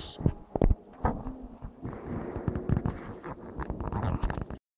much.